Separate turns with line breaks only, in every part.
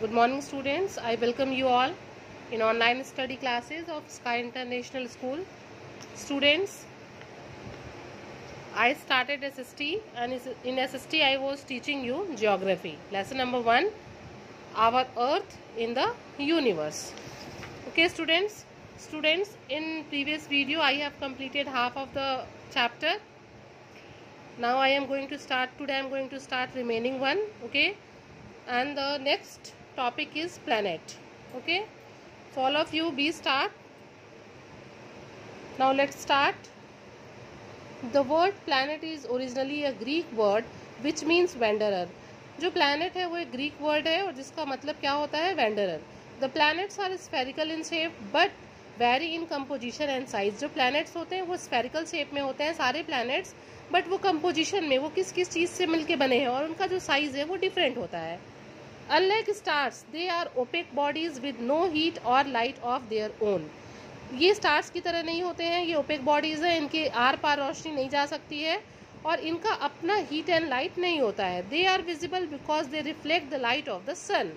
Good morning students. I welcome you all in online study classes of Sky International School. Students, I started SST and in SST I was teaching you geography. Lesson number 1 Our Earth in the Universe. Okay students, students in previous video I have completed half of the chapter. Now I am going to start today I am going to start remaining one. Okay and the next topic is planet okay so all of you be start now let's start the word planet is originally a greek word which means wanderer जो planet है वो एक greek word है और जिसका मतलब क्या होता है wanderer the planets are spherical in shape but vary in composition and size जो planets होते हैं वो spherical shape में होते हैं सारे planets but वो composition में वो किस किस चीज़ से मिलके बने हैं और उनका जो size है वो different होता है unlike stars they are opaque bodies with no heat और लाइट ऑफ़ देयर ओन ये स्टार्स की तरह नहीं होते हैं, ये ओपेक बॉडीज़ हैं, इनके आर पार रोशनी नहीं जा सकती है और इनका अपना हीट एंड लाइट नहीं होता है। They are visible because they reflect the light of the sun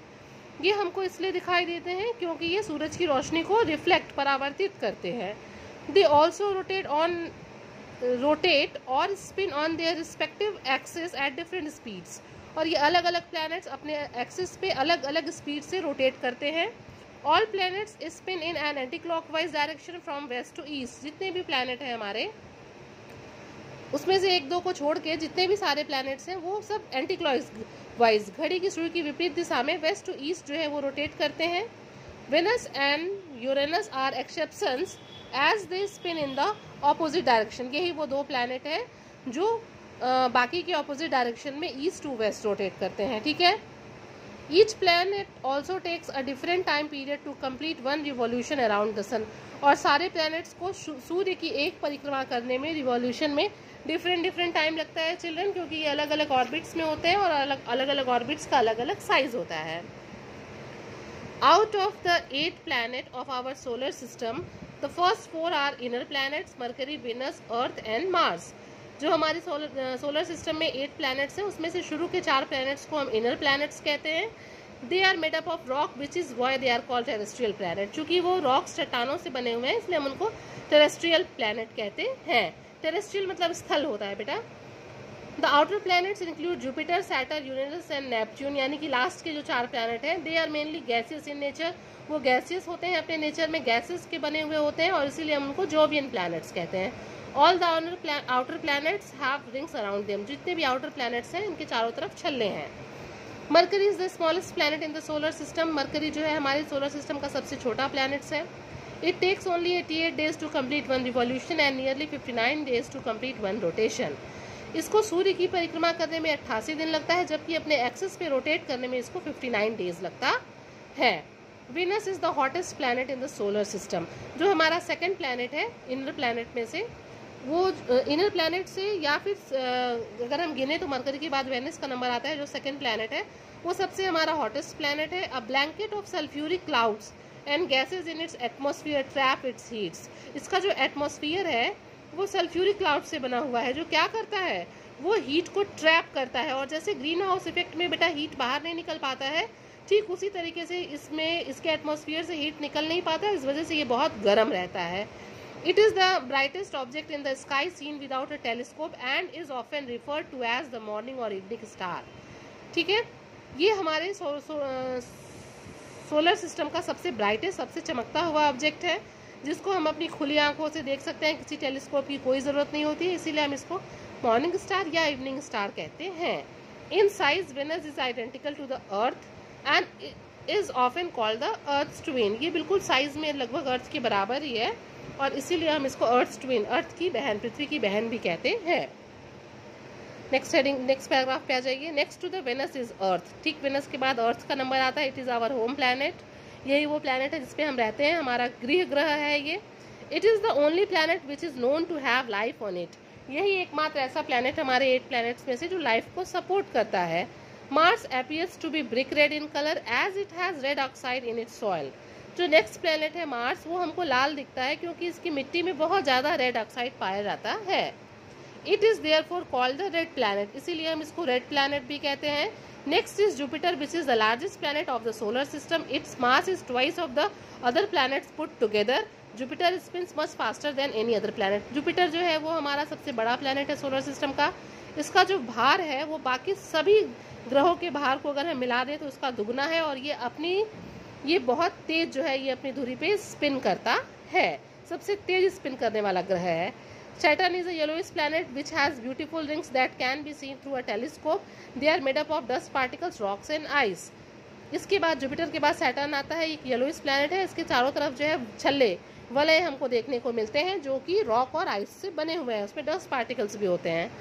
ये हमको इसलिए दिखाई देते हैं क्योंकि ये सूरज की रोशनी को रिफ्लेक्ट परावर्तित करते हैं। They also rotate on rotate और spin on their respective axes at different speeds और ये अलग अलग प्लैनेट्स अपने एक्सिस पे अलग अलग स्पीड से रोटेट करते हैं। All planets spin in an anti clockwise direction from west to east जितने भी प्लैनेट हैं हमारे, उसमें से एक दो को छोड़ के जितने भी सारे प्लैनेट्स हैं, वो सब एंटी वाइज घड़ी की सुई की विपरीत दिशा में वेस्ट टू ईस्ट जो है वो रोटेट करते हैं। Venus and Uranus are exceptions as they spin in the opposite direction यही वो दो प्लैनेट हैं जो बाकी के ऑपोजिट डायरेक्शन में ईस्ट टू वेस्ट रोटेट करते हैं, ठीक है? Each planet also takes a different time period to complete one revolution around the sun और सारे प्लैनेट्स को सूर्य की एक परिक्रमा करने में रिवॉल्यूशन में डिफरेंट डिफरेंट टाइम लगता है चिल्ड्रन क्योंकि ये अलग अलग ऑर्बिट्स में होते हैं और अलग अलग अलग ऑर्बिट्स का अलग अलग साइज़ होता है। Out of the eight planet of our solar system the first four are inner planets Mercury Venus Earth and Mars जो हमारे सोलर सोलर सिस्टम में एट प्लैनेट्स हैं, उसमें से शुरू के चार प्लैनेट्स को हम इनर प्लैनेट्स कहते हैं। They are made up of rock which is why they are called terrestrial planet चूँकि वो रॉक्स चट्टानों से बने हुए हैं, इसलिए हम उनको टेरेस्ट्रियल प्लैनेट कहते हैं। टेरेस्ट्रियल मतलब स्थल होता है बेटा। The outer planets include Jupiter Saturn universe and Neptune यानी कि लास्ट के जो चार प्लैनेट हैं they are mainly gaseous in nature वो गैसियस होते हैं, अपने नेचर में गैसेस के बने हुए होते हैं, और इसीलिए हम उनको जोबियन प्लैनेट्स कहते हैं। All the outer planets have rings around them जितने भी आउटर प्लैनेट्स हैं, इनके चारों तरफ़ छल्ले हैं। Mercury is the smallest planet in the solar system Mercury जो है, हमारे सोलर सिस्टम का सबसे छोटा प्लैनेट्स है। It takes only eighty eight days to complete one revolution and nearly fifty nine days to complete one rotation इसको सूर्य की परिक्रमा करने में अट्ठासी दिन लगता है, जबकि अपने एक्सेस पे रोटेट करने में इसको फिफ्टी नाइन डेज़ लगता है। Venus is the hottest planet in the solar system जो हमारा सेकेंड प्लैनेट है इनर प्लैनेट में से वो इनर प्लानट से या फिर अगर हम गिने तो मरकरी के बाद वेनिस का नंबर आता है, जो सेकेंड प्लानट है, वो सबसे हमारा हॉटेस्ट प्लानट है। A blanket of sulphuric clouds and gases in its atmosphere trap its heats इसका जो एटमोसफियर है, वो सल्फ्यूरिक क्लाउड से बना हुआ है, जो क्या करता है? वो हीट को ट्रैप करता है और जैसे ग्रीन हाउस इफ़ेक्ट में बेटा हीट बाहर नहीं निकल पाता है, ठीक उसी तरीके से इसमें, इसके एटमोसफियर से हीट निकल नहीं पाता, इस वजह से ये बहुत गर्म रहता है। It is the brightest object in the sky seen without a telescope and is often referred to as the morning or evening star. ठीक है? ये हमारे सो, सो, सोलर सिस्टम का सबसे ब्राइटेस्ट सबसे चमकता हुआ ऑब्जेक्ट है जिसको हम अपनी खुली आँखों से देख सकते हैं। किसी टेलीस्कोप की कोई ज़रूरत नहीं होती इसीलिए हम इसको मॉर्निंग स्टार या इवनिंग स्टार कहते हैं। In size Venus is identical to the earth and is often called the earth twin ये बिल्कुल साइज़ में लगभग अर्थ के बराबर ही है। और इसीलिए हम इसको अर्थ ट्विन अर्थ की बहन, पृथ्वी की बहन भी कहते हैं। नेक्स्ट हेडिंग नेक्स्ट पैराग्राफ पे आ जाइए। Next to the Venus is Earth ठीक वेनस के बाद अर्थ का नंबर आता है। It is our home planet यही वो प्लानट है जिसपे हम रहते हैं। हमारा गृह ग्रह है ये। It is the only planet which is known to have life on it यही एकमात्र ऐसा प्लानट हमारे एट प्लैनेट्स में से जो लाइफ को सपोर्ट करता है। Mars appears to be brick red in colour as it has red oxide in its soil जो नेक्स्ट प्लेनेट है मार्स वो हमको लाल दिखता है क्योंकि इसकी मिट्टी में बहुत ज़्यादा रेड ऑक्साइड पाया जाता है। It is therefore called the red planet इसीलिए हम इसको रेड प्लानट भी कहते हैं। Next is Jupiter which is the largest planet of the solar system its mass is twice of the other planets put together Jupiter spins much faster than any other planet Jupiter जो है, वो हमारा सबसे बड़ा planet है solar system का। इसका जो भार है, वो बाकी सभी ग्रहों के भार को अगर हम मिला दें तो उसका दुगना है और ये अपनी ये बहुत तेज जो है ये अपनी धुरी पे स्पिन करता है। सबसे तेज स्पिन करने वाला ग्रह है। Saturn is a yellowish planet which has beautiful rings that can be seen through a telescope. They are made of dust particles, rocks and ice. इसके बाद जुपिटर के बाद सैटर्न आता है एक येलोइस प्लानट है। इसके चारों तरफ़ जो है छल्ले वलय हमको देखने को मिलते हैं जो कि रॉक और आइस से बने हुए हैं। उसमें डस्ट पार्टिकल्स भी होते हैं।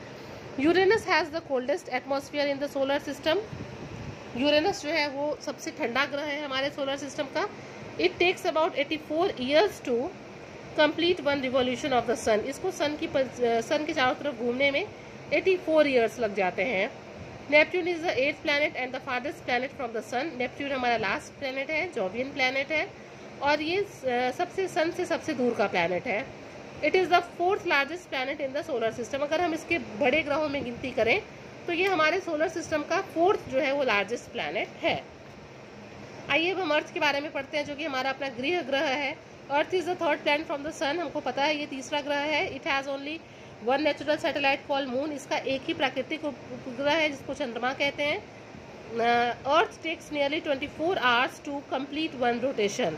Uranus has the coldest atmosphere in the solar system Uranus जो है वो सबसे ठंडा ग्रह है हमारे सोलर सिस्टम का। It takes about 84 years to complete one revolution of the sun इसको सन की सन के चारों तरफ़ घूमने में 84 ईयर्स लग जाते हैं। Neptune is the eighth planet and the farthest planet from the sun Neptune हमारा लास्ट प्लानट है जॉवियन प्लानट है, और ये सबसे सन से सबसे दूर का प्लानट है। It is the fourth largest planet in the solar system अगर हम इसके बड़े ग्रहों में गिनती करें तो ये हमारे सोलर सिस्टम का फोर्थ जो है वो लार्जेस्ट प्लानट है। आइए अब हम अर्थ के बारे में पढ़ते हैं, जो कि हमारा अपना गृह ग्रह है। Earth is the third planet from the sun हमको पता है, ये तीसरा ग्रह है। It has only one natural satellite call moon इसका एक ही प्राकृतिक उपग्रह है, जिसको चंद्रमा कहते हैं। Earth takes nearly twenty four hours to complete one rotation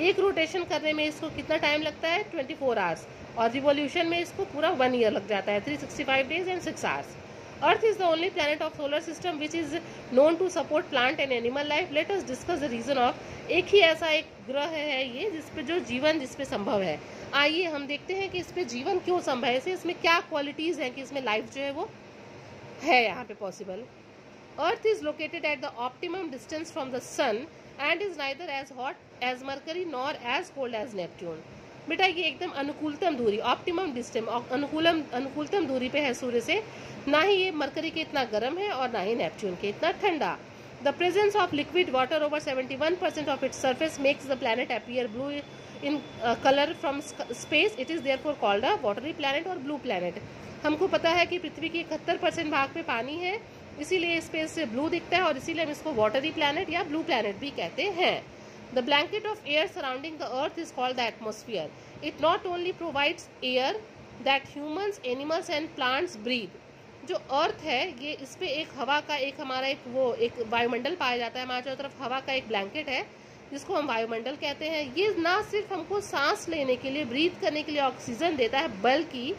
एक रोटेशन करने में इसको कितना टाइम लगता है? ट्वेंटी फोर आवर्स और रिवोल्यूशन में इसको पूरा वन ईयर लग जाता है। Three sixty five days and six hours Earth is the only planet of solar system which is known to support plant and animal life. Let us discuss the reason एक ही ऐसा एक ग्रह है ये जिसपे जो जीवन जिसपे संभव है। आइए हम देखते हैं कि इस पे जीवन क्यों संभव है। इसे इसमें क्या क्वालिटीज हैं कि इसमें लाइफ जो है वो है यहाँ पे possible Earth is located at the optimum distance from the sun and is neither as hot as Mercury nor as cold as Neptune बेटा ये एकदम अनुकूलतम दूरी ऑप्टिमम डिस्टेंस अनुकूलम, अनुकूलतम दूरी पे है सूर्य से। ना ही ये मरकरी के इतना गर्म है और ना ही नेपच्यून के इतना ठंडा। The presence of liquid water over 71 percent of its surface makes the planet appear blue in colour from space it is therefore called a watery planet और ब्लू प्लानट हमको पता है कि पृथ्वी के इकहत्तर परसेंट भाग पे पानी है, इसीलिए स्पेस से ब्लू दिखता है और इसीलिए हम इसको वाटरी प्लानट या ब्लू प्लानट भी कहते हैं। The blanket of air surrounding the earth is called the atmosphere it not only provides air that humans animals and plants breathe जो अर्थ है, ये इस पर एक हवा का एक हमारा एक वो एक वायुमंडल पाया जाता है। हमारे चारों तरफ़ हवा का एक ब्लैंकेट है, जिसको हम वायुमंडल कहते हैं। ये ना सिर्फ़ हमको सांस लेने के लिए ब्रीथ करने के लिए ऑक्सीजन देता है, बल्कि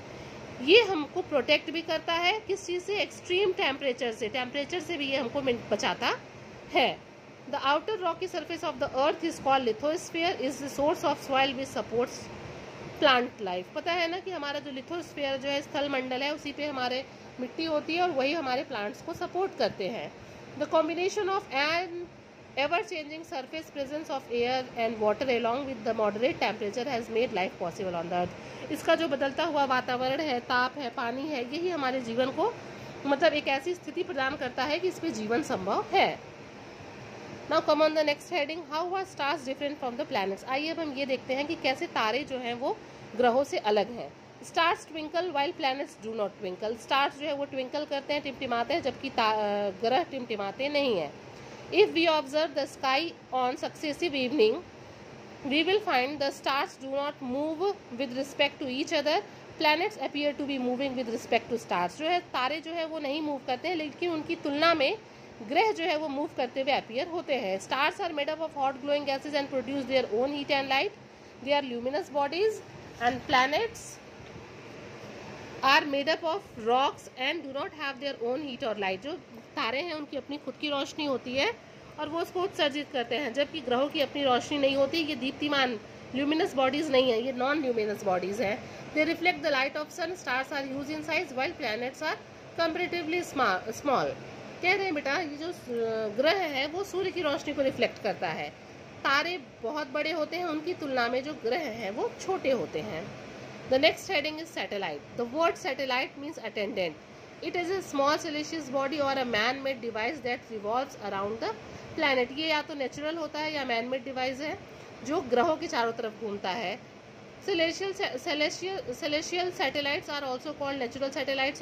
ये हमको प्रोटेक्ट भी करता है। किस चीज़ से? एक्सट्रीम टेम्परेचर से। टेम्परेचर से भी ये हमको बचाता है। The outer rocky surface of the earth is called lithosphere is the source of soil which supports plant life पता है ना कि हमारा जो लिथोस्फेयर जो है, स्थल मंडल है, उसी पे हमारे मिट्टी होती है और वही हमारे प्लांट्स को सपोर्ट करते हैं। The combination of an ever changing surface presence of air and water along with the moderate temperature has made life possible on the earth इसका जो बदलता हुआ वातावरण है, ताप है, पानी है, यही हमारे जीवन को मतलब एक ऐसी स्थिति प्रदान करता है कि इस पर जीवन संभव है। Now come on the next heading how are stars different from the planets आइए अब हम ये देखते हैं कि कैसे तारे जो हैं वो ग्रहों से अलग हैं। Stars twinkle while planets do not twinkle stars जो है वो ट्विंकल करते हैं, टिमटिमाते हैं, जबकि ग्रह टिमटिमाते नहीं है। If we observe the sky on successive evening we will find the stars do not move with respect to each other planets appear to be moving with respect to stars जो है, तारे जो है वो नहीं मूव करते हैं, लेकिन उनकी तुलना में ग्रह जो है वो मूव करते हुए अपियर होते हैं। Stars are made up of hot glowing gases and produce their own heat and light they are luminous bodies and planets are made up of rocks and do not have their own heat और light जो तारे हैं, उनकी अपनी खुद की रोशनी होती है और वो उसको उत्सर्जित करते हैं, जबकि ग्रहों की अपनी रोशनी नहीं होती। ये दीप्तिमान ल्यूमिनस बॉडीज नहीं है, ये नॉन ल्यूमिनस बॉडीज हैं they reflect the light of sun stars are huge in size while planets are comparatively small कह रहे हैं, बेटा, ये जो ग्रह है, वो सूर्य की रोशनी को रिफ्लेक्ट करता है। तारे बहुत बड़े होते हैं, उनकी तुलना में जो ग्रह हैं, वो छोटे होते हैं। The next heading is satellite the word satellite means attendant it is a small celestial body और a man made device that revolves around the planet ये या तो नेचुरल होता है या मैन मेड डिवाइस है, जो ग्रहों के चारों तरफ़ घूमता है। Celestial celestial satellites are also called natural satellites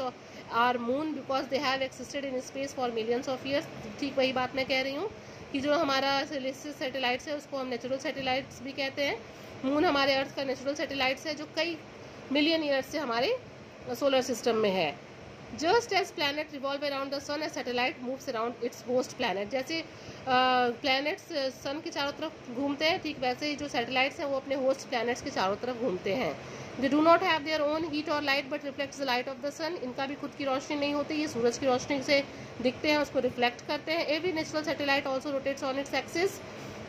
are moon because they have existed in space for millions of years ठीक वही बात मैं कह रही हूँ कि जो हमारा सेलेशियल सैटेलाइट्स है, उसको हम नेचुरल सैटेलाइट्स भी कहते हैं। मून हमारे अर्थ का नेचुरल सेटेलाइट्स है, जो कई मिलियन ईयर्स से हमारे सोलर सिस्टम में है। Just as planet revolve around the sun as satellite moves around its host planet जैसे प्लैनेट्स सन के चारों तरफ़ घूमते हैं, ठीक वैसे ही जो सैटेलाइट्स हैं, वो अपने होस्ट प्लैनेट्स के चारों तरफ़ घूमते हैं। They do not have their own heat और light but reflects the light of the sun इनका भी खुद की रोशनी नहीं होती, ये सूरज की रोशनी से दिखते हैं, उसको रिफ्लेक्ट करते हैं। Every natural satellite also rotates on its axis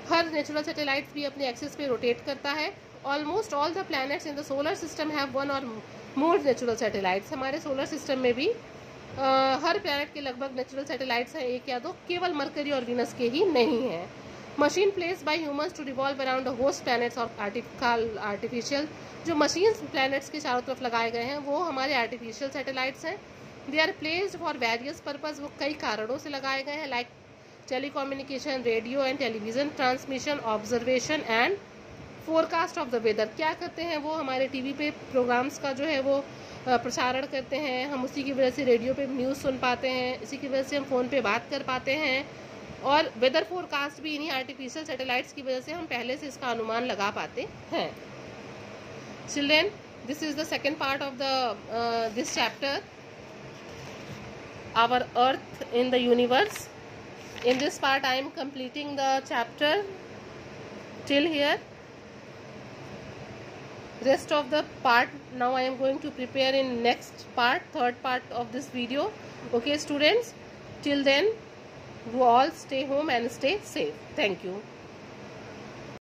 her natural satellite भी अपने एक्सिस पे रोटेट करता है। Almost all the planets in the solar system have one और मोर नेचुरल सैटेलाइट्स। हमारे सोलर सिस्टम में भी आ, हर प्लैनेट के लगभग नेचुरल सैटेलाइट्स हैं एक या दो केवल मरकरी और विनस के ही नहीं हैं। Machine place by humans to revolve around host planets और आर्टिफिशियल जो मशीन प्लैनेट्स के चारों तरफ़ लगाए गए हैं वो हमारे आर्टिफिशियल सैटेलाइट्स हैं। They are placed for various purpose वो कई कारणों से लगाए गए हैं like telecommunication radio and television transmission observation and forecast of the weather क्या करते हैं वो? हमारे टीवी पे प्रोग्राम्स का जो है वो प्रसारण करते हैं। हम उसी की वजह से रेडियो पे न्यूज़ सुन पाते हैं। इसी की वजह से हम फ़ोन पे बात कर पाते हैं। और वेदर फोरकास्ट भी इन्हीं आर्टिफिशियल सैटेलाइट्स की वजह से हम पहले से इसका अनुमान लगा पाते हैं। Children this is the second part of the this chapter our earth in the universe in this part I am completing the chapter till here rest of the part. Now I am going to prepare in next part third part of this video. Okay students till then you all stay home and stay safe. Thank you